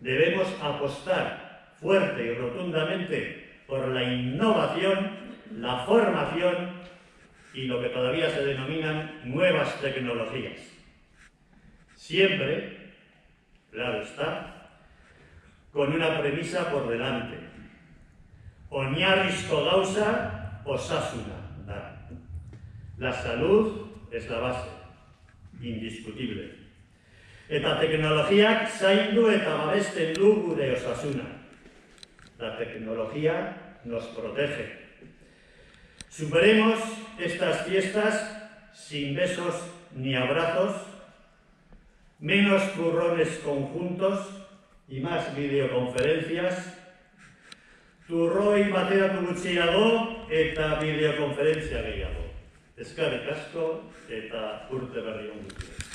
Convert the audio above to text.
debemos apostar fuerte y rotundamente por la innovación, la formación y lo que todavía se denominan nuevas tecnologías. Siempre, claro está, con una premisa por delante. Oñarrizko gauza osasuna. La salud es la base, indiscutible. Eta teknologiak zaindu eta babesten du gure osasuna. La tecnología nos protege. Superemos estas fiestas sin besos ni abrazos, menos currones conjuntos y más videoconferencias. Turroi bateratu gutxiago eta videokonferentzia gehiago. Eskarrik asko eta urte berri on.